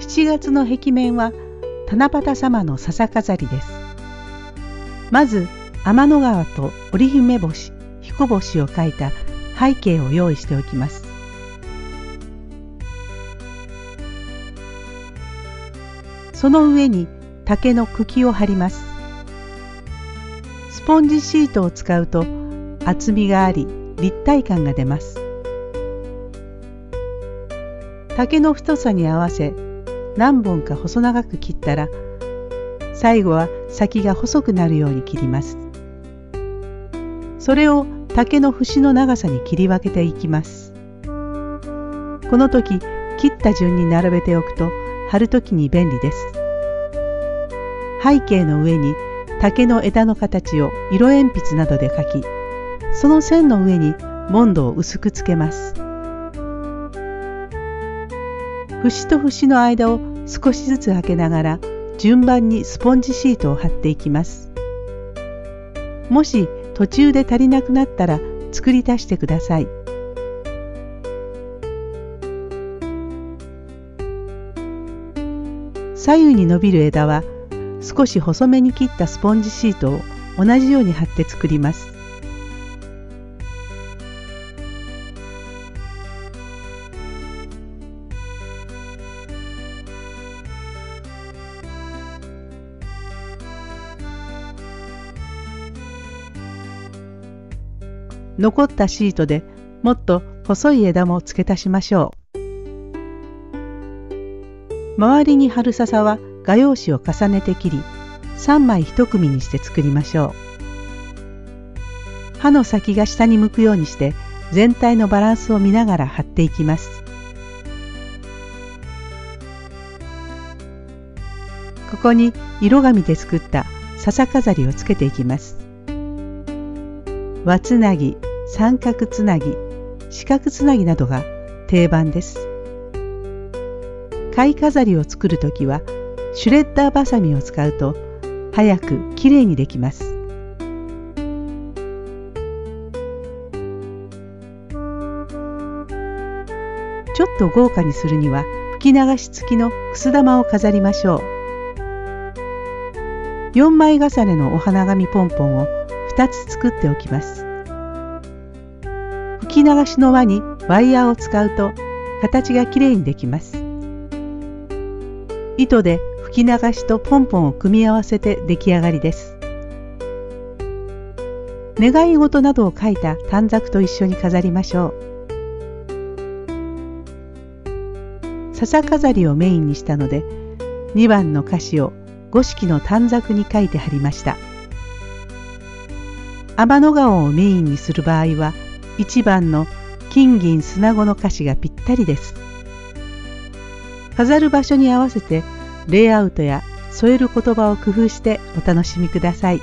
7月の壁面は七夕様の笹飾りです。まず天の川と織姫星、彦星を描いた背景を用意しておきます。その上に竹の茎を貼ります。スポンジシートを使うと厚みがあり立体感が出ます。竹の太さに合わせ何本か細長く切ったら最後は先が細くなるように切ります。それを竹の節の長さに切り分けていきます。この時切った順に並べておくと貼る時に便利です。背景の上に竹の枝の形を色鉛筆などで描き、その線の上にボンドを薄くつけます。節と節の間を少しずつ開けながら順番にスポンジシートを貼っていきます。もし途中で足りなくなったら作り足してください。左右に伸びる枝は少し細めに切ったスポンジシートを同じように貼って作ります。残ったシートでもっと細い枝も付け足しましょう。周りに貼る笹は画用紙を重ねて切り3枚1組にして作りましょう。刃の先が下に向くようにして全体のバランスを見ながら貼っていきます。ここに色紙で作った笹飾りをつけていきます。輪つなぎ、三角つなぎ、四角つなぎなどが定番です。貝飾りを作るときはシュレッダーバサミを使うと早くきれいにできます。ちょっと豪華にするには吹き流し付きのくす玉を飾りましょう。4枚重ねのお花紙ポンポンを2つ作っておきます。吹き流しの輪にワイヤーを使うと形がきれいにできます。糸で吹き流しとポンポンを組み合わせて出来上がりです。願い事などを書いた短冊と一緒に飾りましょう。笹飾りをメインにしたので2番の歌詞を五色の短冊に書いて貼りました。天の川をメインにする場合は1番の金銀砂子の歌詞がぴったりです。飾る場所に合わせてレイアウトや添える言葉を工夫してお楽しみください。